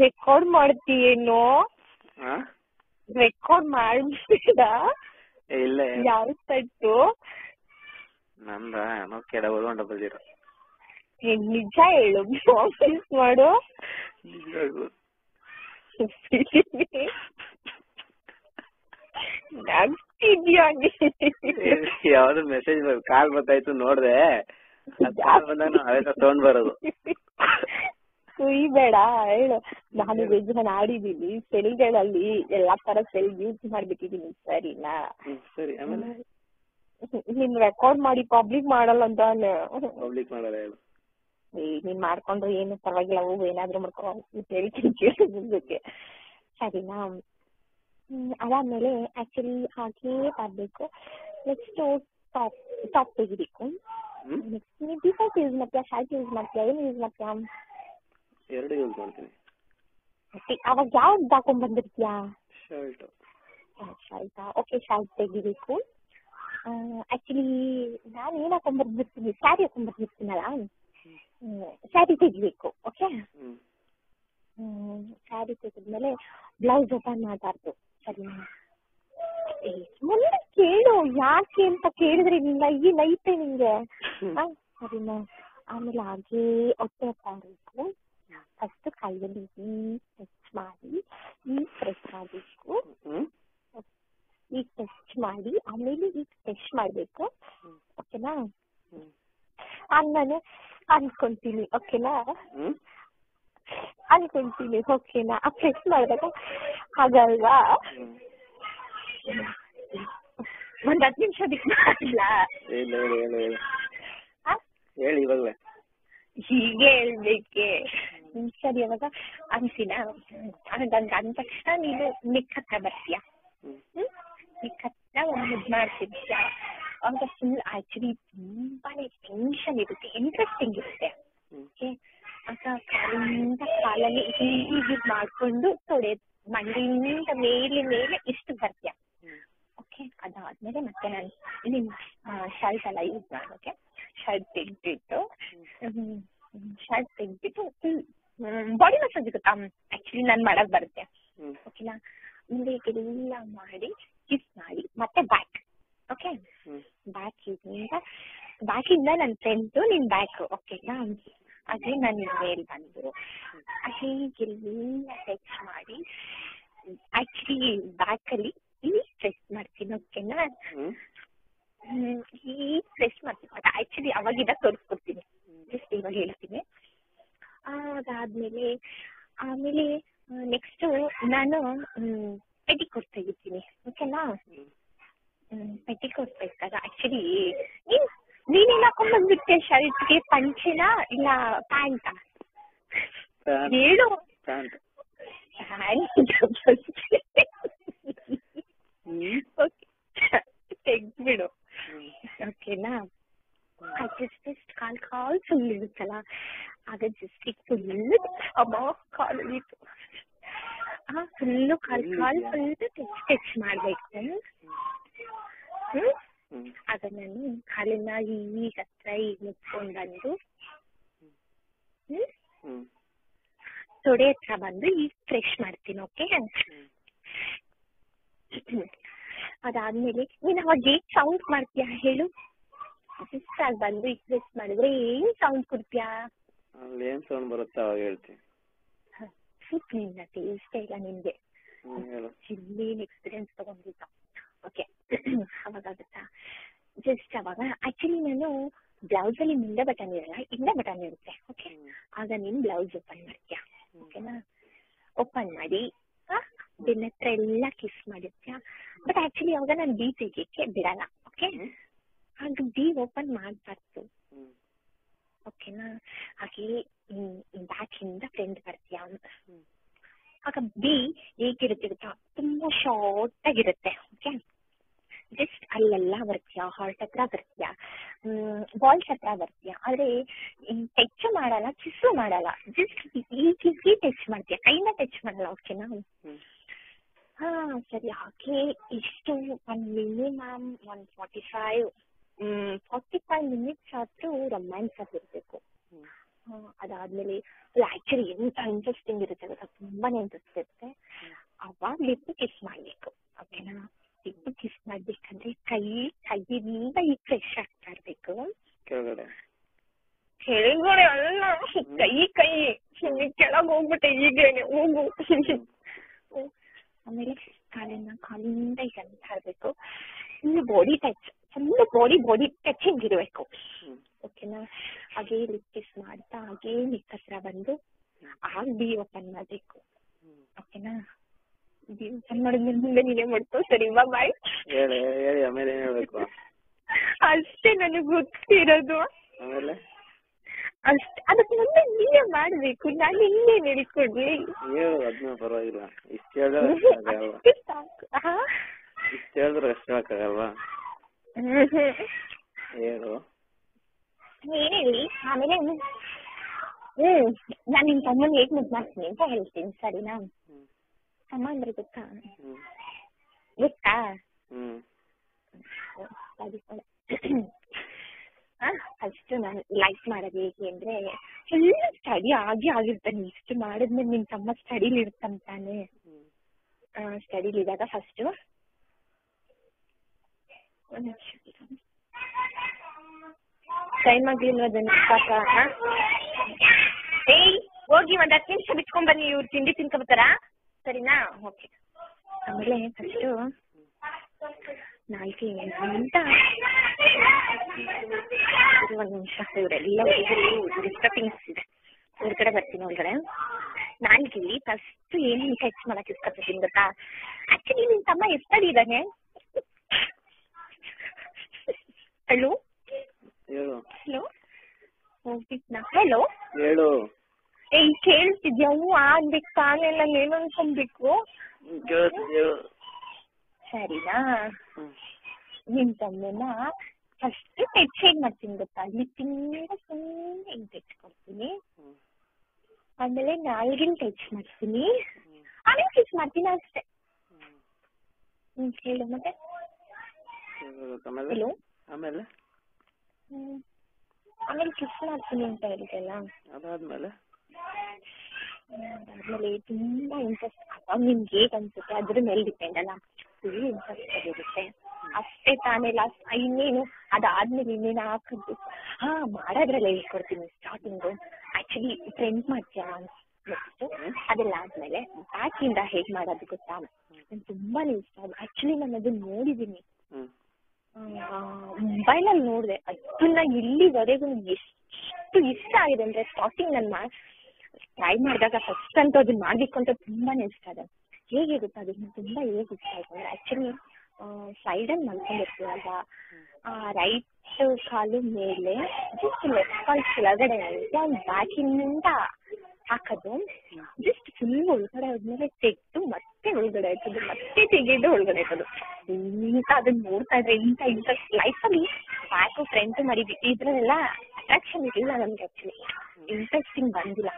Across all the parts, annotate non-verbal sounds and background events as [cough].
Record ಮಾಡ್ತೀಯೇನೋ ಹಾ record ಮಾಡ್ಬೇಡ. ಇಲ್ಲ ಯಾವ ಸೆಟ್ಟು ನಂದ ಏನೋ ಕೆಡಬೋದು ಡಬಲ್ ಜೀರೋ ನಿಜ ಹೇಳು ಆಫೀಸ್ ಮಾಡು. ನಗ್ತಿದ್ಯಾ ಯಾವ್ದು ಮೆಸೇಜ್ ಬರ್ ಕಾಲ್ ಬರ್ತಾಯ್ತು ನೋಡ್ದೆ. ಕಾಲ್ ಬಂದಾಗ ಅದೇ ತಗೊಂಡ್ ಬರೋದು. ಕುಯ್ಬೇಡ ಹೇಳು. ನಾನು ವೆಜ್ ಆಡಿದೀನಿ ಸೆಲ್ಗಳಲ್ಲಿ ಎಲ್ಲಾ ತರ ಸೆಲ್ ಯೂಸ್ ಮಾಡ್ಬಿಟ್ಟಿದೀನಿ ಸರಿನಾ? ಸರಿ. ಆಮೇಲೆ? ನಿನ್ ರೆಕಾರ್ಡ್ ಮಾಡಿ ಪಬ್ಲಿಕ್ ಮಾಡಲ್ಲ ಅಂತ ಪಬ್ಲಿಕ್ ಮಾಡಲ್ಲ ಹೇಳು. ಏ ನೀನ್ ಮಾಡ್ಕೊಂಡ್ರೆ ಏನು? ಪರವಾಗಿಲ್ಲ ಹೋಗು. ಏನಾದ್ರೂ ಮಾಡ್ಕೋ. ಹೇಳ್ತೀನಿ ಕೇಳು ಮುಂದಕ್ಕೆ ಸರಿನಾ? ಅದಾದ್ಮೇಲೆ ಆಕ್ಚುಲಿ ಹಾಗೆ ಬರ್ಬೇಕು ನೆಕ್ಸ್ಟ್ ಟಾಪ್ ಟಾಪ್ ತೆಗಿಬೇಕು. ನೆಕ್ಸ್ಟ್ ನೀವು ಶರ್ಟ್ ಯೂಸ್ ಮಾಡ್ತೀಯಾ? ಶರ್ಟ್ ಯೂಸ್ ಮಾಡ್ತೀಯಾ? ಏನು ಯೂಸ್ ಮಾಡ್ತೀಯಾ? ಎರಡು ಯೂಸ್ ಮಾಡ್ತೀನಿ. ಅವಾಗ ಯಾವ್ದು ಹಾಕೊಂಡ್ ಬಂದಿರ್ತೀಯಾ ಶರ್ಟ್ ಶರ್ಟ್ ಓಕೆ ಶರ್ಟ್ ತೆಗಿಬೇಕು. ಆಕ್ಚುಲಿ ನಾನು ಏನ್ ಹಾಕೊಂಡ್ ಬಂದಿರ್ತೀನಿ ಸ್ಯಾರಿ ಹಾಕೊಂಡ್ ಬಂದಿರ್ತೀನಲ್ಲ ಸ್ಯಾರಿ ತೆಗಿಬೇಕು ಓಕೆ ಹ್ಮ್. ಸ್ಯಾರಿ ತೆಗೆದ್ಮೇಲೆ ಬ್ಲೌಸ್ ಓಪನ್ ಮಾಡಬಾರ್ದು ಸರಿನಾ? ಮುಂದೆ ಕೇಳು ಯಾಕೆ ಅಂತ ಕೇಳಿದ್ರೆ ನಿನ್ನ ಈ ನೈತೆ ನಿಂಗೆ. ಸರಿನಾ? ಆಮೇಲೆ ಹಾಗೆ ಹೊಟ್ಟೆ ಇರಬೇಕು ಫಸ್ಟ್ ಕೈಯಲ್ಲಿ ಈ ಟಚ್ ಮಾಡಿ ಈ ಪ್ರೆಸ್ ಮಾಡಬೇಕು ಈ ಈಗ ಟಚ್ ಮಾಡಿ ಆಮೇಲೆ ಈಗ ಟಚ್ ಮಾಡಬೇಕು. ಓಕೆನಾ ನಾನು ಅನ್ಕೊಂತೀನಿ ಓಕೆನಾ ಅನ್ಕೊಂತೀನಿ ಓಕೆನಾ ಆ ಪ್ರೆಸ್ ಮಾಡಿದಾಗ ಹಾಗಲ್ವಾ? ಒಂದ್ ಹತ್ತು ನಿಮಿಷ ಬಿಟ್ಟು ಮಾಡ್ಲಾ ಹೇಳು ಇವಾಗಲೇ. ಹೀಗೆ ಹೇಳ್ಬೇಕೆ. ಸರಿ ಅವಾಗ ಅನ್ಸಿನ ನನ್ಗೆ ಅಂದ ತಕ್ಷಣ ನೀನು ನಿಕ್ ಹತ್ರ ಬರ್ತೀಯ ಹ್ಮ್ ನಿಕ್ ಹತ್ರ ಒಂದ್ ಮಾಡ್ತಿದ್ಯ ಅವಾಗ ಫುಲ್ ಆಕ್ಚುಲಿ ತುಂಬಾನೇ ಟೆನ್ಷನ್ ಇರುತ್ತೆ ಇಂಟ್ರೆಸ್ಟಿಂಗ್ ಇರುತ್ತೆ ಓಕೆ ಆಗ ಕಾಲಿಂದ ಕಾಲಲ್ಲಿ ಹೀಗೆ ಮಾಡ್ಕೊಂಡು ತೊಡೆ ಮಂಡಿಯಿಂದ ಮೇಲೆ ಮೇಲೆ ಇಷ್ಟು ಬರ್ತೀಯ ಓಕೆ ಅದಾದ್ಮೇಲೆ ಮತ್ತೆ ನಾನು ನಿಮ್ ಶರ್ಟ್ ಎಲ್ಲ ಯೂಸ್ ಮಾಡೋಕೆ ಶರ್ಟ್ ತೆಗ್ದಿಟ್ಟು ಶರ್ಟ್ ತೆಗ್ದಿಟ್ಟು ಬಾಡಿ ಮಸಾಜ್ ಗೊತ್ತಾ? ಆಕ್ಚುಲಿ ನಾನ್ ಮಾಡಕ್ ಬರುತ್ತೆ. ಮುಂದೆ ಓಕೆನಾ ಎಲ್ಲ ಮಾಡಿ ಕಿಸ್ ಮಾಡಿ ಮತ್ತೆ ಬ್ಯಾಕ್ ಓಕೆ ಬ್ಯಾಕ್ ಇಂದ ಬ್ಯಾಕ್ ಇಂದ ನನ್ನ ಫ್ರೆಂಡ್ ನಿನ್ ಬ್ಯಾಕ್ ಓಕೆನಾ ಅದೇ ನಾನು ನಿನ್ ಮೇಲ್ ಬಂದ್ರು ಹೀಗೆಲ್ಲ ಟಚ್ ಮಾಡಿ ಆಕ್ಚುಲಿ ಬ್ಯಾಕ್ ಅಲ್ಲಿ ಈ ಸ್ಟ್ರೆಸ್ ಮಾಡ್ತೀನಿ ಓಕೆನಾ ಈ ಸ್ಟ್ರೆಸ್ ಮಾಡ್ತೀನಿ. ಆಕ್ಚುಲಿ ಅವಾಗಿದ್ದ ತೋರಿಸ್ಕೊಡ್ತೀನಿ. ಜಸ್ಟ್ ಇವಾಗ ಹೇಳ್ತೀನಿ ಅದಾದ್ಮೇಲೆ ಆಮೇಲೆ ನೆಕ್ಸ್ಟ್ ನಾನು ಪೆಟಿಕೋಟ್ ತೆಗಿತೀನಿ ಓಕೆನಾ ಪೆಟಿಕೋಟ್ ಬೇಕಾದ ಆಕ್ಚುಲಿ ನೀನ್ ನೀನೇನ್ ಹಾಕೊಂಡ್ ಬಂದ್ಬಿಟ್ಟೆ ಶರ್ಟ್ಗೆ ಪಂಚೆನಾ ಇಲ್ಲ ಪ್ಯಾಂಟಾ? ಹೇಳು. ಪ್ಯಾಂಟ್. ತೆಗ್ದ್ಬಿಡು. ಓಕೆನಾ? ಜಸ್ಟ್ ಜಸ್ಟ್ ಕಾಲ್ ಕಾಲ್ ಫುಲ್ ಇರುತ್ತಲ್ಲ ಆಗ ಜಸ್ಟ್ ಈಗ ಫುಲ್ ಅಮ್ಮ ಕಾಲಲ್ಲಿ ಆ ಫುಲ್ಲು ಕಾಲ್ ಕಾಲ್ ಫುಲ್ ಟಚ್ ಟಚ್ ಮಾಡ್ಬೇಕು. ಹ್ಮ್? ಆಗ ನಾನು ಕಾಲಿನ ಈಗ ಹತ್ರ ಈಗ ಮುಚ್ಕೊಂಡ್ ಬಂದು ಹ್ಮ್. ತೊಡೆ ಹತ್ರ ಬಂದು ಈಗ ಫ್ರೆಶ್ ಮಾಡ್ತೀನಿ ಓಕೆ [clears throat] ಅದಾದ್ಮೇಲೆ ನೀನ್ ಅವಾಗ ಏನ್ ಸೌಂಡ್ ಮಾಡ್ತೀಯಾ ಹೇಳು? ಆಗಿ ಬಂದು ಈಗ ಫ್ರೆಶ್ ಮಾಡಿದ್ರೆ ಏನ್ ಸೌಂಡ್ ಕೊಡ್ತೀಯಾ? ಅಲ್ಲಿ ಏನ್ ಸೌಂಡ್ ಬರುತ್ತೆ ಅವಾಗ ಹೇಳ್ತೀನಿ. ಟೇಸ್ಟ್ ಇಲ್ಲ ನಿಮ್ಗೆ. ಹ್ಮ್ ಚಿಲ್ಲಿನ್ ಎಕ್ಸ್ಪೀರಿಯನ್ಸ್ ತಗೊಂಡಿದ್ದ. ಓಕೆ ಅವಾಗ ಆಗುತ್ತಾ? ಜಸ್ಟ್ ಅವಾಗ ಆಕ್ಚುಲಿ ನಾನು ಬ್ಲೌಸ್ ಅಲ್ಲಿ ಮುಂದೆ ಬಟನ್ ಇರಲ್ಲ ಹಿಂದೆ ಬಟನ್ ಇರುತ್ತೆ ಓಕೆ ಆಗ ನೀನ್ ಬ್ಲೌಸ್ ಓಪನ್ ಮಾಡ್ತೀಯ? ಓಕೆನಾ ಓಪನ್ ಮಾಡಿ ಬೆನ್ನ ಹತ್ರ ಎಲ್ಲ ಕಿಸ್ ಮಾಡಿರ್ತೀಯ ಬಟ್ ಆಕ್ಚುಲಿ ಅವಾಗ ನಾನು ಬಿ ತೆಗಿಯಕ್ಕೆ ಬಿಡಲ್ಲ ಓಕೆ ಆಗ ಬಿ ಓಪನ್ ಮಾಡ್ಬಾರ್ದು. ಓಕೆನಾ ಹಾಗೆ ಬ್ಯಾಕ್ ಇಂದ ಫ್ರೆಂಡ್ ಬರ್ತೀಯ ಆಗ ಬಿ ಹೇಗಿರುತ್ತೆ ಗೊತ್ತಾ ತುಂಬಾ ಶಾರ್ಟ್ ಆಗಿರುತ್ತೆ ಓಕೆ ಜಸ್ಟ್ ಅಲ್ಲೆಲ್ಲ ಬರ್ತೀಯ ಹಾರ್ಟ್ ಹತ್ರ ಬರ್ತೀಯ ಬಾಲ್ಸ್ ಹತ್ರ ಬರ್ತೀಯ. ಆದ್ರೆ ಟಚ್ ಮಾಡಲ್ಲ ಕಿಸ್ಸು ಮಾಡಲ್ಲ. ಜಸ್ಟ್ ಈ ಈಗೀಗೆ ಟಚ್ ಮಾಡ್ತೀಯ ಕೈನ ಟಚ್ ಮಾಡಲ್ಲ ಓಕೆನಾ ಹಾ ಸರಿ ಹಾಗೆ ಇಷ್ಟು ಒಂದ್ minimum one forty five forty five minutes ಆದ್ರೂ ರೊಮ್ಯಾನ್ಸ್ ಆಗಿರ್ಬೇಕು ಅದಾದ್ಮೇಲೆ ಆಕ್ಚುಲಿ ಎಂತ ಇಂಟ್ರೆಸ್ಟಿಂಗ್ ಇರುತ್ತೆ ಗೊತ್ತಾ? ತುಂಬಾನೇ ಇಂಟ್ರೆಸ್ಟ್ ಇರುತ್ತೆ. ಅವಾಗ ಲಿಪ್ ಕಿಸ್ ಮಾಡ್ಬೇಕು. ಓಕೆನಾ ಲಿಪ್ ಕಿಸ್ ಮಾಡ್ಬೇಕಂದ್ರೆ ಕೈ ಕೈಯಿಂದ ಈ ಫ್ರೆಶ್ ಆಗ್ತಾ ಇರ್ಬೇಕು. ಕೆಳಗಡೆ. ಅಲ್ಲ ಕೈ ಕೈ. ಕೆಳಗ್ ಹೋಗ್ಬಿಟ್ಟೆ ಈಗೇನೆ ಹೋಗು. ಆಮೇಲೆ ಕಾಲಿನ ಕಾಲಿಂದ ಈಗ ಅಂತ ಇರ್ಬೇಕು ಇನ್ನು body touch full body body touching ಇರಬೇಕು. ಓಕೆನಾ ಹಾಗೆ ಲಿಪ್ ಕಿಸ್ ಮಾಡ್ತಾ ಹಾಗೆ ನಿಕ್ ಹತ್ರ ಬಂದು ಆಗ ಬಿ ಓಪನ್ ಮಾಡಬೇಕು. ಓಕೆನಾ ಬಿ ಓಪನ್ ಮಾಡಿದ್ಮೇಲೆ ಮುಂದೆ ನೀನೇ ಮಾಡ್ಕೋ ಸರಿ ಬಾಯ್ ಹೇಳಿ ಹೇಳಿ ಆಮೇಲೆ ಹೇಳ್ಬೇಕು? [laughs] ಅಷ್ಟೇ ನನಗೆ ಗೊತ್ತಿರೋದು. ಆಮೇಲೆ? ಅಷ್ಟೇ ಅದಕ್ಕೆ ಮುಂದೆ ನೀನೇ ಮಾಡ್ಬೇಕು. ನಾನು ಇನ್ನೇನ್ ಹೇಳ್ಕೊಡ್ಲಿ. ಹೇಳು ಅದನ್ನ ಪರವಾಗಿಲ್ಲ. ಇಷ್ಟ ಹೇಳಿದ್ರೆ [laughs] ಸಾಕು. ಇಷ್ಟ ಹೇಳಿದ್ರೆ ಅಷ್ಟು ಹೇಳಕ್ಕಾಗಲ್ವಾ. ಹೇಳು ಏನ್? ಹೇಳಿ ಆಮೇಲೆ ಹ್ಮ್. ನಾನು ನಿನ್ ತಮ್ಮನ್ ಹೇಗ್ ಮುದ್ ಮಾಡ್ತೀನಿ ಅಂತ ಹೇಳ್ತೀನಿ ಸರಿನಾ? ತಮ್ಮ ಅಂದ್ರೆ ಗೊತ್ತಾ? ಗೊತ್ತಾ? ಫಸ್ಟ್ ನಾನು ಲೈಕ್ ಮಾಡೋದು ಹೇಗೆ ಅಂದ್ರೆ ಫುಲ್ ಸ್ಟಡಿ ಆಗಿ ಆಗಿರ್ತಾನೆ ಇಷ್ಟು ಮಾಡಿದ್ಮೇಲೆ ನಿನ್ ತಮ್ಮ ಸ್ಟಡಿಲಿ ಇರ್ತಾನೆ ಹ್ಮ್. ಸ್ಟಡಿಲಿ ಇದ್ದಾಗ ಫಸ್ಟ್ ಟೈಮ್ ಆಗ್ಲಿಲ್ವ ಅದನ್ನ? ಪಾಪ, ಆ? ಏಯ್, ಹೋಗಿ ಒಂದ್ ಹತ್ತು ನಿಮಿಷ ಬಿಟ್ಕೊಂಡ್ ಬನ್ನಿ, ಇವ್ರು ತಿಂಡಿ ತಿನ್ಕೊಬತ್ತಾರ? ಸರಿನಾ? ಓಕೆ. ಆಮೇಲೆ ಫಸ್ಟ್ ನಾಲ್ಕು ಅಂತ. ಇರು ಒಂದ್ ನಿಮಿಷ. ಇವರೆಲ್ಲ ಡಿಸ್ಟರ್ಬಿಂಗ್ಸ್ ಇದೆ. ಹೊರಗಡೆ ಬರ್ತೀನಿ ಒಳಗಡೆ. ನಾಲ್ಕಿಲ್ಲಿ ಫಸ್ಟ್ ಏನೇನು ಟಚ್ ಮಾಡಕ್ ಇಷ್ಟಪಡ್ತೀನಿ ಗೊತ್ತಾ? ಆಕ್ಚುಲಿ ನಿನ್ ತಮ್ಮ ಎಷ್ಟಾಗಿದ್ದಾನೆ ಹಲೋ ಹೇಳು. ಹಲೋ ಹಲೋ ಹೇಳು. ಏಯ್ ಕೇಳ್ತಿದ್ಯಾ? ಹ್ಞೂ ಆಗ್ಬೇಕು ತಾನೇ ನಾನು ಏನು ಅನ್ಕೊಂಬೇಕು ಹೇಳು. ಸರಿನಾ? ನಿಮ್ ನಿನ್ ತಮ್ಮನ ಫಸ್ಟ್ ಟಚ್ ಹೇಗ್ ಮಾಡ್ತೀನಿ ಗೊತ್ತಾ? ಅಲ್ಲಿ ಲಿಪ್ಪಿಂದ ಸುಮ್ಮನೆ ಹಿಂಗ್ ಟಚ್ ಕೊಡ್ತೀನಿ? ಆಮೇಲೆ ನಾಲ್ಗಿನ ಟಚ್ ಮಾಡ್ತೀನಿ? ಆಮೇಲೆ ಟೆಚ್ ಮಾಡ್ತೀನಿ ಅಷ್ಟೇ. ಹ್ಮ್. ಹೇಳು ಮತ್ತೆ. ಹಲೋ ಆಮೇಲೆ? ಆಮೇಲೆ ಕಿಸ್ ಮಾಡ್ತೀನಿ ಅಂತ ಹೇಳಿದೆಲ್ಲ ಅದಾದ್ಮೇಲೆ? ಆಮೇಲೆ ತುಂಬಾ ಇಂಟ್ರೆಸ್ಟ್ ಅವಾಗ ನಿಮ್ಗೆ ಹೇಗ್ ಅನ್ಸುತ್ತೆ? ಅದ್ರ ಮೇಲೆ ಡಿಪೆಂಡ್ ಅಲ್ಲ. ಫುಲ್ ಇಂಟ್ರೆಸ್ಟ್ ಆಗಿರುತ್ತೆ. ಅಷ್ಟೇ ತಾನೇ ಲಾಸ್ಟ್ ಇನ್ನೇನು? ಅದಾದ್ಮೇಲೆ ಇನ್ನೇನು ಹಾಕದ್ದು? ಹಾ ಮಾಡೋದ್ರಲ್ಲ ಹೇಳ್ಕೊಡ್ತೀನಿ. ಸ್ಟಾರ್ಟಿಂಗು ಆಕ್ಚುಲಿ ಫ್ರೆಂಡ್ ಮಾಡ್ತೀಯ? ನೆಕ್ಸ್ಟ್ ಅದೆಲ್ಲ ಆದ್ಮೇಲೆ ಬ್ಯಾಕ್ ಇಂದ ಹೇಗ್ ಮಾಡೋದು ಗೊತ್ತಾ? ನಂಗೆ ತುಂಬಾನೇ ಇಷ್ಟ ಆಕ್ಚುಲಿ ನಾನು ಅದನ್ನ ನೋಡಿದೀನಿ. ಮೊಬೈಲ್ ಅಲ್ಲಿ ನೋಡಿದೆ, ಅದನ್ನ ಇಲ್ಲಿವರೆಗೂ ಎಷ್ಟು ಇಷ್ಟ ಆಗಿದೆ ಅಂದ್ರೆ ಸ್ಟಾರ್ಟಿಂಗ್ ನನ್ನ ಟ್ರೈ ಮಾಡಿದಾಗ ಫಸ್ಟ್ ಅಂತೂ ಅದನ್ನ ಮಾಡ್ಬೇಕು ಅಂತ ತುಂಬಾನೇ ಇಷ್ಟ ಇದೆ ಹೇಗೆ ಗೊತ್ತಾ ಅದನ್ನ ತುಂಬಾ ಹೇಗ್ ಇಷ್ಟ ಆಯ್ತು ಅಂದ್ರೆ ಆಕ್ಚುಲಿ ಸೈಡ್ ಅಲ್ಲಿ ಆ ರೈಟ್ ಕಾಲು ಮೇಲೆ ಜಸ್ಟ್ ಲೆಫ್ಟ್ ಕಾಲ್ ಕೆಳಗಡೆ ಒಂದು ಹಾಕೋದು. ಜಸ್ಟ್ ಫುಲ್ ಒಳಗಡೆ ಆದ್ಮೇಲೆ ತೆಗೆದು ಮತ್ತೆ ಒಳಗಡೆ ಹಾಕೋದು ಮತ್ತೆ ತೆಗೆದು ಒಳಗಡೆ ಹಾಕೋದು ಇಂತ ಅದನ್ನ ನೋಡ್ತಾ ಇದ್ರೆ ಇಂತ ಇಂತ ಲೈಫಲ್ಲಿ ಬ್ಯಾಕು ಫ್ರಂಟ್ ಮಾಡಿದ್ವಿ. ಇದ್ರಲ್ಲೆಲ್ಲ ಅಟ್ರಾಕ್ಷನ್ ಇರಲಿಲ್ಲ ನಮ್ಗೆ ಆಕ್ಚುಲಿ ಇಂಟ್ರೆಸ್ಟಿಂಗ್ ಬಂದಿಲ್ಲ.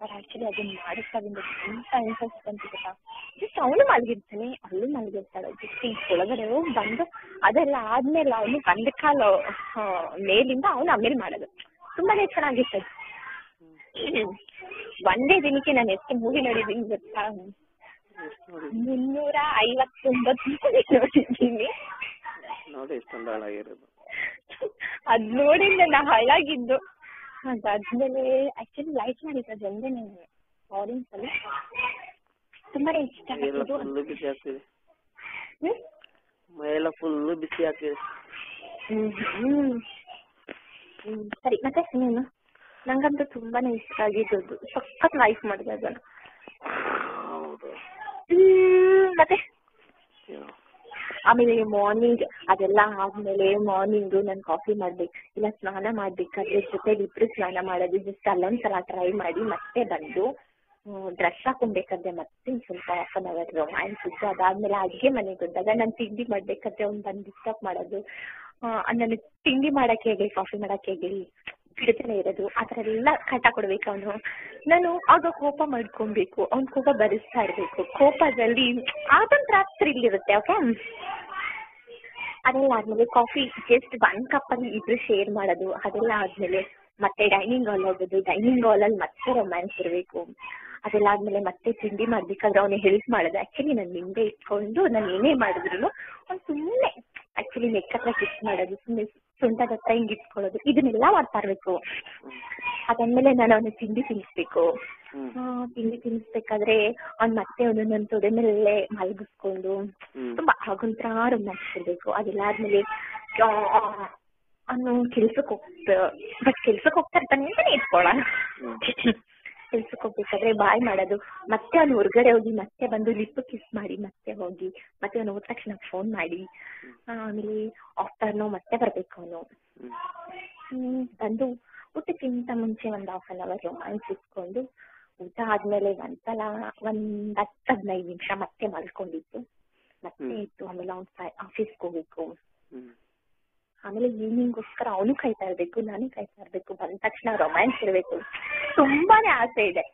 ಅವ್ರು ಆಕ್ಚುಲಿ ಅದನ್ನ ಮಾಡಿಸ್ತಾಗಿಂದ ಇಂತ ಇಂಟ್ರೆಸ್ಟ್ ಬಂತು ಜಸ್ಟ್ ಅವನು ಮಲಗಿರ್ತಾನೆ, ಅವಳು ಮಲಗಿರ್ತಾಳೆ. ಜಸ್ಟ್ ಈ ಒಳಗಡೆ ಹೋಗಿ ಬಂದು ಅದೆಲ್ಲ ಆದ್ಮೇಲೆ ಅವನು ಬಂದ ಕಾಲು ಮೇಲಿಂದ ಅವನು ಆಮೇಲೆ ಮಾಡೋದು. ತುಂಬಾನೇ ಚೆನ್ನಾಗಿತ್ತು. ಒಂದೇ ದಿನಕ್ಕೆ ನಾನು ಎಷ್ಟು ಮೂವಿ ನೋಡಿದ್ದೀನಿ ಗೊತ್ತಾ? ಮುನ್ನೂರ ಐವತ್ತೊಂಬತ್ತು ಮೂವಿ ನೋಡಿದ್ದೀನಿ. ನೋಡಿ ಇಷ್ಟೊಂದು ಹಾಳಾಗಿರೋದು. ಅದ್ ನೋಡಿ ನನ್ನ ಹಾಳಾಗಿದ್ದು. ಅದಾದ್ಮೇಲೆ ಆಕ್ಚುಲಿ ಲೈಕ್ ಮಾಡಿದ್ದು ಒಂದೇ ನಾನು ಆರೆಂಜ್ ಅಲ್ಲಿ. ತುಂಬಾನೇ ಇಷ್ಟ ಫುಲ್ಲು ಬಿಸಿ ಆಗ್ತಿದೆ? ಮೈಯೆಲ್ಲ ಫುಲ್ಲು ಬಿಸಿ ಆಗ್ತಿದೆ ಸರಿ ಮತ್ತೆ ನೀನು ನಂಗಂತೂ ತುಂಬಾನೇ ಇಷ್ಟ ಆಗಿದ್ದು ಸಖತ್ ಲೈಫ್ ಮಾಡಿದೆ ಅದನ್ನ. ಮತ್ತೆ. ಆಮೇಲೆ ಮಾರ್ನಿಂಗ್ ಅದೆಲ್ಲ ಆದ್ಮೇಲೆ ಮಾರ್ನಿಂಗ್ ನಾನು ಕಾಫಿ ಮಾಡ್ಬೇಕು ಇಲ್ಲ ಸ್ನಾನ ಮಾಡ್ಬೇಕಾದ್ರೆ ಜೊತೆಗೆ ಇಬ್ರು ಸ್ನಾನ ಮಾಡೋದು. ಜಸ್ಟ್ ಅಲ್ಲೊಂದ್ಸಲ ಟ್ರೈ ಮಾಡಿ ಮತ್ತೆ ಬಂದು ಡ್ರೆಸ್ ಹಾಕೊಂಡ್ಬೇಕಾದ್ರೆ ಮತ್ತೆ ಸ್ವಲ್ಪ ಹಾಫ್ ಅನ್ ಅವರ್ ರೊಮ್ಯಾನ್ಸ್ ಇತ್ತು. ಅದಾದ್ಮೇಲೆ ಅಡ್ಗೆ ಮನೆಗೆ ಬಂದಾಗ ನಾನು ತಿಂಡಿ ಮಾಡ್ಬೇಕಾದ್ರೆ ಅವ್ನು ಬಂದು ಡಿಸ್ಟರ್ಬ್ ಮಾಡೋದು. ನನಗೆ ತಿಂಡಿ ಮಾಡಕ್ಕೆ ಹೇಳಿ ಕಾಫಿ ಮಾಡಕ್ಕೆ ಹೇಳಿ ಬಿಡ್ತಾನೆ ಇರೋದು, ಆ ಥರ ಎಲ್ಲ ಕೊಡ್ಬೇಕು ಅವನು. ನಾನು ಆಗ ಕೋಪ ಮಾಡ್ಕೊಬೇಕು, ಅವ್ನ ಕೋಪ ಭರಿಸ್ತಾ ಇರ್ಬೇಕು. ಕೋಪದಲ್ಲಿ ಆತನ ರಾತ್ರಿ ಇಲ್ಲಿರುತ್ತೆ ಓಕೆ ಅದೆಲ್ಲ ಆದ್ಮೇಲೆ ಕಾಫಿ ಜಸ್ಟ್ ಒನ್ ಕಪ್ ಅಲ್ಲಿ ಇಬ್ರು ಶೇರ್ ಮಾಡೋದು, ಅದೆಲ್ಲ ಆದ್ಮೇಲೆ ಮತ್ತೆ ಡೈನಿಂಗ್ ಹಾಲ್ ಹೋಗೋದು ಡೈನಿಂಗ್ ಹಾಲ್ ಅಲ್ಲಿ ಮತ್ತೆ ರೊಮ್ಯಾನ್ಸ್ ಇರಬೇಕು. ಅದೆಲ್ಲ ಆದ್ಮೇಲೆ ಮತ್ತೆ ತಿಂಡಿ ಮಾಡ್ಬೇಕಾದ್ರೆ ಅವನಿಗೆ ಹೆಲ್ಪ್ ಮಾಡೋದು. ಆಕ್ಚುಲಿ ನಾನು ಹಿಂದೆ ಇಟ್ಕೊಂಡು, ನಾನು ಏನೇ ಮಾಡಿದ್ರು ಅವ್ನು ಸುಮ್ಮನೆ ಆಕ್ಚುಲಿ ನೆಕ್ ಹತ್ರ ಕಿಸ್ ಮಾಡೋದು ಸುಮ್ಮನೆ ಸೊಂಟದ ಹತ್ರ ಹಿಂಗ್ ಇಟ್ಕೊಳ್ಳೋದು. ಇದನ್ನೆಲ್ಲ ಮಾಡ್ತಾ ಇರ್ಬೇಕು. ಅದಾದ್ಮೇಲೆ ನಾನು ಅವನಿಗೆ ತಿಂಡಿ ತಿನ್ನಿಸ್ಬೇಕು. ತಿಂಡಿ ತಿನ್ನಿಸ್ಬೇಕಾದ್ರೆ ಅವ್ನ್ ಮತ್ತೆ ಅವನು ನನ್ನ ತೊಡೆ ಮೇಲೆ ಮಲಗಿಸ್ಕೊಂಡು ತುಂಬಾ ಆಗೊಂತರ ರೊಮ್ಯಾನ್ಸ್ ಇರ್ಬೇಕು. ಅದೆಲ್ಲ ಆದ್ಮೇಲೆ ಅವನು ಕೆಲ್ಸಕ್ ಹೋಗ್ತ ಬಟ್ ಕೆಲ್ಸಕ್ ಹೋಗ್ತಾ ಇರ್ತಾನೆ ಅಂತಾನೆ ಇಟ್ಕೊಳ್ಳೋಣ. ಕೆಲ್ಸಕ್ಕೆ ಬಾಯ್ ಮಾಡೋದು. ಮತ್ತೆ ಅವ್ನು ಹೊರಗಡೆ ಹೋಗಿ ಮತ್ತೆ ಬಂದು ಲಿಪ್ ಕಿಸ್ ಮಾಡಿ ಮತ್ತೆ ಹೋಗಿ. ಮತ್ತೆ ಅವ್ನು ಹೋದ ತಕ್ಷಣ ಫೋನ್ ಮಾಡಿ. ಆಮೇಲೆ ಆಫ್ಟರ್ನೂ ಮತ್ತೆ ಬರ್ಬೇಕು ಅವನು. ಬಂದು ಊಟಕ್ಕಿಂತ ಮುಂಚೆ ಒಂದು ಹಾಫ್ ಅನ್ ಅವರ್ ರೊಮ್ಯಾನ್ಸ್ ಇಟ್ಕೊಂಡು ಊಟ ಆದ್ಮೇಲೆ ಒಂದ್ಸಲ ಒಂದ್ ಹತ್ತು ಹದಿನೈದು ನಿಮಿಷ ಮತ್ತೆ ಮಲ್ಕೊಂಡಿತ್ತು ಮತ್ತೆ ಇತ್ತು. ಆಮೇಲೆ ಅವ್ನು ಆಫೀಸ್ಗೆ ಹೋಗ್ಬೇಕು. ಆಮೇಲೆ ಈವ್ನಿಂಗ್ಗೋಸ್ಕರ ಅವನು ಕಾಯ್ತಾ ಇರ್ಬೇಕು ನಾನು ಕಾಯ್ತಾ ಇರ್ಬೇಕು ಬಂದ ತಕ್ಷಣ ರೊಮ್ಯಾನ್ಸ್ ಇರ್ಬೇಕು ತುಂಬಾನೇ ಆಸೆ ಇದೆ.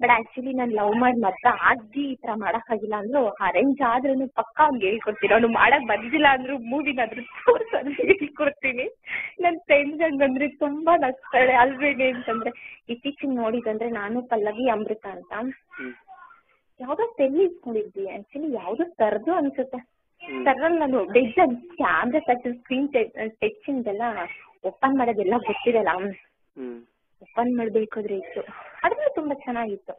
ಬಟ್ ಆಕ್ಚುಲಿ ನಾನು ಲವ್ ಮಾಡಿ ಮಾತ್ರ ಆಗಿ ಈ ತರ ಮಾಡಕ್ ಆಗಿಲ್ಲ ಅಂದ್ರು ಅರೇಂಜ್ ಆದ್ರೂ ಪಕ್ಕ ಅವ್ನಿಗೆ ಹೇಳ್ಕೊಡ್ತೀನಿ. ಅವ್ನು ಮಾಡಕ್ ಬಂದಿಲ್ಲ ಅಂದ್ರು ಮೂವಿನಾದ್ರೂ ತೋರ್ಸಂದ್ರೆ ಹೇಳ್ಕೊಡ್ತೀನಿ. ನನ್ ಫ್ರೆಂಡ್ಸ್ ಹಂಗಂದ್ರೆ ತುಂಬಾ ನಗ್ತಾಳೆ ಅಲ್ವೇನೆ ಅಂತಂದ್ರೆ ಇತ್ತೀಚಿಗೆ ನೋಡಿದಂದ್ರೆ ನಾನು ಪಲ್ಲವಿ ಅಮೃತ ಅಂತ. ಯಾವ್ದೋ ತೆಲ್ಲಿ ಇಸ್ಕೊಂಡಿದ್ವಿ ಆಕ್ಚುಲಿ ಯಾವ್ದೋ ತರದು ಅನ್ಸುತ್ತೆ. ತರಲ್ಲಿ ನಾನು ಬೆಡ್ ಕ್ಯಾಮ್ರಾ ಟಚ್ ಸ್ಕ್ರೀನ್ ಟಚಿಂದೆಲ್ಲ ಓಪನ್ ಮಾಡೋದೆಲ್ಲ ಗೊತ್ತಿರಲ್ಲ. ಓಪನ್ ಮಾಡ್ಬೇಕಾದ್ರೆ ಇತ್ತು. ಅದ್ರಲ್ಲೂ ತುಂಬಾ ಚೆನ್ನಾಗಿತ್ತು.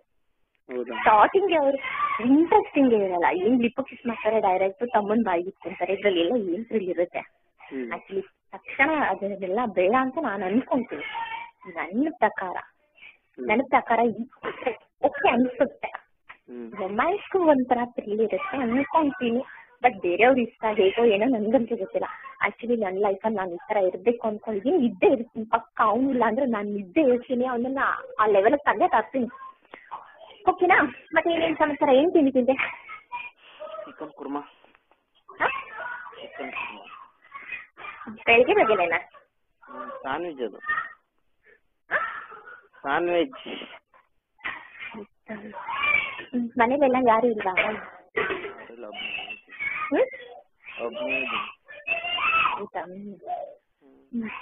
ಸ್ಟಾರ್ಟಿಂಗ್ ಅವ್ರು ಇಂಟ್ರೆಸ್ಟಿಂಗ್ ಇರಲ್ಲ. ಏನ್ ಲಿಪ್ ಕಿಸ್ ಮಾಡ್ತಾರೆ ಡೈರೆಕ್ಟ್ ತಮ್ಮನ್ ಬಾಯಿಗೆ ಇಟ್ಕೊಂತಾರೆ. ಇದ್ರಲ್ಲಿ ಎಲ್ಲ ಏನ್ ಥ್ರಿಲ್ ಇರುತ್ತೆ. ಆಕ್ಚುಲಿ ತಕ್ಷಣ ಅದನ್ನೆಲ್ಲ ಬೇಡ ಅಂತ ನಾನು ಅನ್ಕೊಂತೀನಿ. ನನ್ನ ಪ್ರಕಾರ. ನನ್ನ ಪ್ರಕಾರ ಓಕೆ ಅನ್ಸುತ್ತೆ. ರೊಮ್ಯಾನ್ಸ್ ರೊಮ್ಯಾನ್ಸ್ಗೂ ಒಂಥರ ಥ್ರಿಲ್ ಇರುತ್ತೆ ಅನ್ಕೊಂತೀನಿ. ಬಟ್ ಬೇರೆಯವ್ರ ಇಷ್ಟ ಹೇಗೋ ಏನೋ ನನ್ಗಂತೂ ಗೊತ್ತಿಲ್ಲ. ಆಕ್ಚುಲಿ ನನ್ನ ಲೈಫಲ್ಲಿ ನಾನು ಈ ತರ ಇರ್ಬೇಕು ಅನ್ಕೊಂಡಿದೀನಿ ಇದ್ದೇ ಇರ್ತೀನಿ ಪಕ್ಕ ಅವನಿಲ್ಲ ಅಂದ್ರೆ ನಾನು ಇದ್ದೇ ಇರ್ತೀನಿ ಅವನನ್ನ ಆ ಲೆವೆಲ್ ತಂದೆ ತರ್ತೀನಿ. ಓಕೆನಾ ಮತ್ತೆ ಏನೇನ್ ಸಮಾಚಾರ? ಏನ್ ತಿಂಡಿ ತಿಂದೆ? ಚಿಕನ್ ಕುರ್ಮಾ. ಬೆಳಿಗ್ಗೆ ಬೆಳಗ್ಗೆನೇನಾ ನಾನ್ ವೆಜ್ ಅದು. ನಾನ್ ವೆಜ್ ಮನೇಲೆಲ್ಲ ಯಾರು ಇಲ್ವಾ? ಹ್ಮ್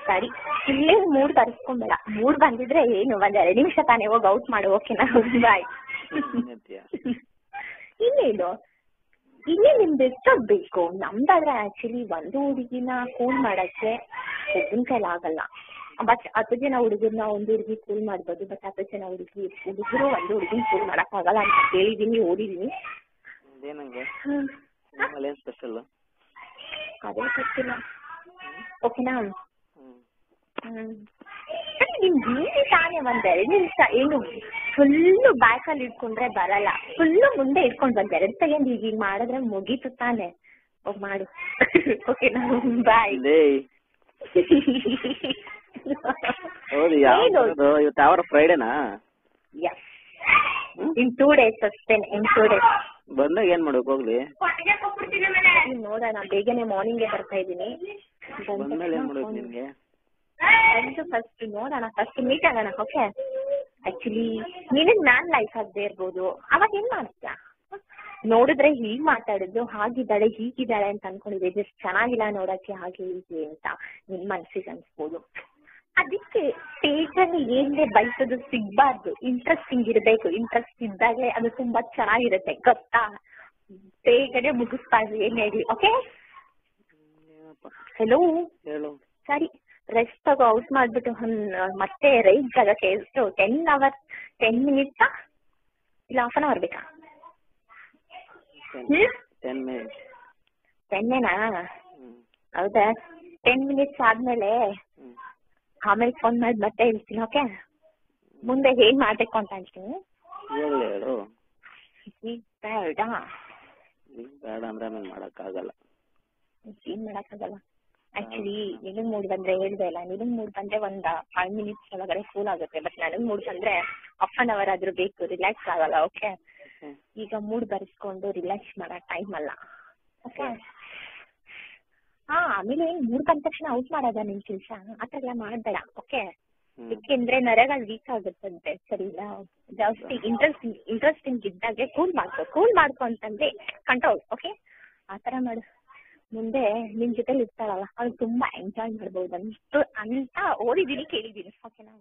ಸರಿ. ಇಲ್ಲಿ ಮೂಡ್ ತರಿಸ್ಕೊಂಬೇಡ. ಮೂಡ್ ಬಂದಿದ್ರೆ ಏನು ಒಂದ್ ಎರಡು ನಿಮಿಷ ತಾನೇ ಹೋಗಿ ಔಟ್ ಮಾಡು ಓಕೆನಾ ಬಾಯ್ ಇಲ್ಲ ಇನ್ನೇನು ಇನ್ನೇ ನಿಮ್ದು ಎಷ್ಟೊತ್ತು ಬೇಕು? ನಮ್ದಾದ್ರೆ ಆಕ್ಚುಲಿ ಒಂದು ಹುಡುಗಿನ ಕೂಲ್ ಮಾಡಕ್ಕೆ ಒಬ್ಬನ ಕೈಲಿ ಆಗಲ್ಲ. ಬಟ್ ಹತ್ತು ಜನ ಹುಡುಗರ್ನ ಒಂದು ಹುಡುಗಿ ಕೂಲ್ ಮಾಡ್ಬೋದು ಬಟ್ ಹತ್ತು ಜನ ಹುಡುಗಿ ಹುಡುಗರು ಒಂದು ಹುಡುಗಿನ ಕೂಲ್ ಮಾಡಕ್ ಆಗಲ್ಲ ಅಂತ ಕೇಳಿದೀನಿ ಓಡಿದೀನಿ ನಿಮ್ಮಲ್ಲಿ ಏನ್ ಸ್ಪೆಷಲ್ ಅದೇ ಗೊತ್ತಿಲ್ಲ. ಓಕೆನಾ? ಹ್ಮ್. ಹ್ಮ್. ಸರಿ, ನಿಮ್ ಬೀದಿ ತಾನೇ ಒಂದ್ ಎರಡು ನಿಮಿಷ ಏನು ಫುಲ್ಲು ಬ್ಯಾಕಲ್ಲಿ ಇಟ್ಕೊಂಡ್ರೆ ಬರಲ್ಲ. ಫುಲ್ಲು ಮುಂದೆ ಇಟ್ಕೊಂಡ್ ಬಂದ್ ಎರಡು ಸೆಕೆಂಡ್ ಈಗ ಮಾಡಿದ್ರೆ ಮುಗೀತು ತಾನೆ? ಹೋಗ್ ಮಾಡು. ಓಕೆನಾ? ಬಾಯ್. [laughs] ಹೌದು ಇವತ್ತು ಯಾವ ಫ್ರೈಡೇನಾ ಇನ್ ಟೂ ಡೇಸ್ ಅಷ್ಟೇ ಇನ್ ಟೂ ಡೇಸ್ ಬಂದಾಗ ಏನ್ ಮಾಡ್ಬೇಕು? ಹೋಗ್ಲಿ. ನೋಡೋಣ. ಬೇಗನೆ ಮಾರ್ನಿಂಗ್ ಬರ್ತಾ ಇದೀನಿ ಬಂದ್ಮೇಲೆ ಏನ್ ಮಾಡ್ಬೇಕು ನಿನ್ಗೆ? ಒಂದು ಫಸ್ಟ್ ನೋಡೋಣ. ಫಸ್ಟ್ ಮೀಟ್ ಆಗೋಣ. ಓಕೆ ಆಕ್ಚುಲಿ ನಿನಗ್ ನಾನ್ ಲೈಫ್ ಆಗದೆ ಇರ್ಬೋದು. ಅವಾಗ ಏನ್ ಮಾಡ್ತೀಯ? ನೋಡಿದ್ರೆ ಹೀಗ್ ಮಾತಾಡಿದ್ದು ಹಾಗಿದ್ದಾಳೆ ಹೀಗಿದ್ದಾಳೆ ಅಂತ ಅನ್ಕೊಂಡಿದ್ದೆ. ಜಸ್ಟ್ ಚೆನ್ನಾಗಿಲ್ಲ ನೋಡಕ್ಕೆ ಹಾಗೆ ಹೀಗೆ ಅಂತ. ನಿನ್ ಮನ್ಸಿಗೆ ಅನ್ಸ್ಬೋದು. ಅದಕ್ಕೆ ಸ್ಟೇಜ್ ಅಲ್ಲಿ ಏನೇ ಬಯಸೋದು ಸಿಗ್ಬಾರ್ದು. ಇಂಟ್ರೆಸ್ಟಿಂಗ್ ಇರಬೇಕು ಇಂಟ್ರೆಸ್ಟ್ ಇದ್ದಾಗಲೇ ಅದು ತುಂಬಾ ಚೆನ್ನಾಗಿರುತ್ತೆ. ಗೊತ್ತಾ? ಬೇಗನೆ ಮುಗಿಸ್ತಾ ಇದ್ವಿ ಏನ್ ಹೇಳಿ ಓಕೆ ಹಲೋ ಹೇಳು. ಸರಿ. ರೆಸ್ಟ್ ತಗೋ ಔಟ್ ಮಾಡ್ಬಿಟ್ಟು ಮತ್ತೆ ರೈಟ್ ಜಾಗಕ್ಕೆ ಎಷ್ಟು ಟೆನ್ ಅವರ್ ಟೆನ್ ಮಿನಿಟ್ಸ್ ಇಲ್ಲ ಹಾಫ್ ಅನ್ ಅವರ್ ಬೇಕಾ? ಹ್ಮ್? ಟೆನ್ ಏನಾ ಟೆನ್ನೇನಾ ಹೌದಾ? ಟೆನ್ ಮಿನಿಟ್ಸ್ ಆದ್ಮೇಲೆ ಆಮೇಲೆ ಫೋನ್ ಮಾಡಿ ಮತ್ತೆ ಹೇಳ್ತೀನಿ ಓಕೆ ಮುಂದೆ ಏನ್ ಮಾಡ್ಬೇಕು ಅಂತ ಹೇಳ್ತೀನಿ. ಹೇಳು ಹೇಳು. ಈಗ ಬೇಡ. ಈಗ ಬೇಡ ಅಂದ್ರೆ ಆಮೇಲೆ ಮಾಡಕ್ಕಾಗಲ್ಲ. ಏನ್ ಮಾಡಕ್ಕಾಗಲ್ಲ? ಆಕ್ಚುಲಿ ನಿನಗ್ ಮೂಡ್ ಬಂದ್ರೆ ಹೇಳ್ದೆ ಇಲ್ಲ ನಿನಗ್ ಮೂಡ್ ಬಂದ್ರೆ ಒಂದ್ ಫೈವ್ ಮಿನಿಟ್ಸ್ ಒಳಗಡೆ ಕೂಲ್ ಆಗುತ್ತೆ ಬಟ್ ನನಗ್ ಮೂಡ್ ಬಂದ್ರೆ ಹಾಫ್ ಅನ್ ಅವರ್ ಆದ್ರೂ ಬೇಕು ರಿಲ್ಯಾಕ್ಸ್ ಆಗಲ್ಲ ಓಕೆ ಈಗ ಮೂಡ್ ಬರೆಸ್ಕೊಂಡು ರಿಲ್ಯಾಕ್ಸ್ ಮಾಡೋ ಟೈಮ್ ಅಲ್ಲ ಓಕೆ ಹಾ ಆಮೇಲೆ ಮೂಡ್ ಬಂದ ತಕ್ಷಣ ಔಟ್ ಮಾಡೋದ ನಿನ್ ಕೆಲ್ಸ. ಆತರ ಎಲ್ಲ ಮಾಡ್ಬೇಡ ಓಕೆ ಯಾಕೆಂದ್ರೆ ನರಗಳು ವೀಕ್ ಆಗುತ್ತಂತೆ ಸರಿನಾ? ಜಾಸ್ತಿ ಇಂಟ್ರೆಸ್ಟಿಂಗ್ ಇಂಟ್ರೆಸ್ಟಿಂಗ್ ಇದ್ದಾಗೆ ಕೂಲ್ ಮಾಡ್ಕೊ ಕೂಲ್ ಮಾಡ್ಕೊ ಅಂತಂದ್ರೆ ಕಂಟ್ರೋಲ್ ಓಕೆ ಆತರ ಮಾಡು. ಮುಂದೆ ನಿನ್ ಜೊತೆಲಿ ಇರ್ತಾಳಲ್ಲ ಅವ್ಳು ತುಂಬಾ ಎಂಜಾಯ್ ಮಾಡ್ಬೋದು. ಅಂತ ಅಂತ ಓದಿದೀನಿ ಕೇಳಿದೀನಿ ಓಕೆನಾ